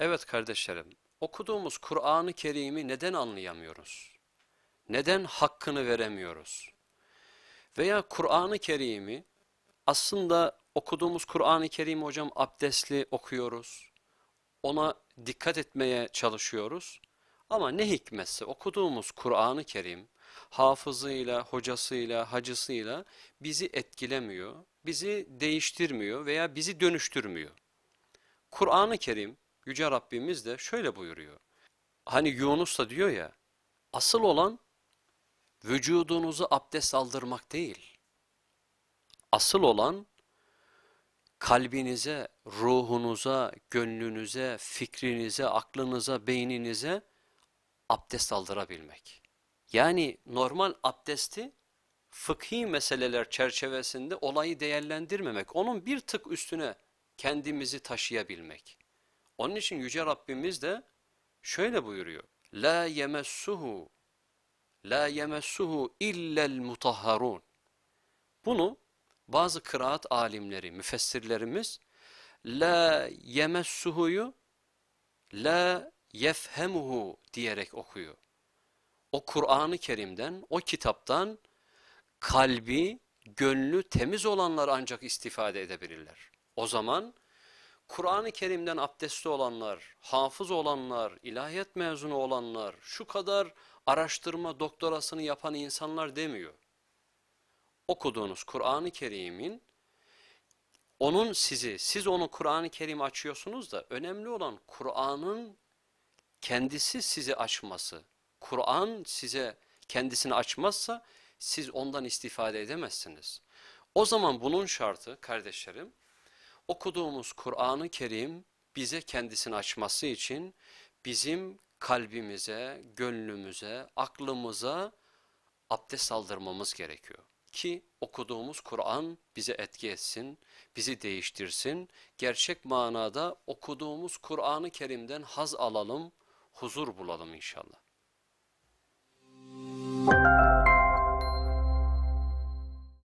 Evet kardeşlerim, okuduğumuz Kur'an-ı Kerim'i neden anlayamıyoruz? Neden hakkını veremiyoruz? Veya Kur'an-ı Kerim'i aslında okuduğumuz Kur'an-ı Kerim hocam abdestli okuyoruz. Ona dikkat etmeye çalışıyoruz. Ama ne hikmetse okuduğumuz Kur'an-ı Kerim hafızıyla, hocasıyla, hacısıyla bizi etkilemiyor, bizi değiştirmiyor veya bizi dönüştürmüyor. Kur'an-ı Kerim Yüce Rabbimiz de şöyle buyuruyor. Hani Yunus da diyor ya, asıl olan vücudunuzu abdest aldırmak değil. Asıl olan kalbinize, ruhunuza, gönlünüze, fikrinize, aklınıza, beyninize abdest aldırabilmek. Yani normal abdesti fıkhi meseleler çerçevesinde olayı değerlendirmemek, onun bir tık üstüne kendimizi taşıyabilmek. Onun için Yüce Rabbimiz de şöyle buyuruyor. La yemessuhu la yemessuhu illel mutahharun. Bunu bazı kıraat alimleri, müfessirlerimiz la yemessuhuyu la yefhemuhu diyerek okuyor. O Kur'an-ı Kerim'den, o kitaptan kalbi, gönlü temiz olanlar ancak istifade edebilirler. O zaman Kur'an-ı Kerim'den abdestli olanlar, hafız olanlar, ilahiyat mezunu olanlar, şu kadar araştırma doktorasını yapan insanlar demiyor. Okuduğunuz Kur'an-ı Kerim'in onun sizi, siz onu Kur'an-ı Kerim açıyorsunuz da önemli olan Kur'an'ın kendisi sizi açması. Kur'an size kendisini açmazsa siz ondan istifade edemezsiniz. O zaman bunun şartı kardeşlerim, okuduğumuz Kur'an-ı Kerim bize kendisini açması için bizim kalbimize, gönlümüze, aklımıza abdest aldırmamız gerekiyor. Ki okuduğumuz Kur'an bize etki etsin, bizi değiştirsin. Gerçek manada okuduğumuz Kur'an-ı Kerim'den haz alalım, huzur bulalım inşallah.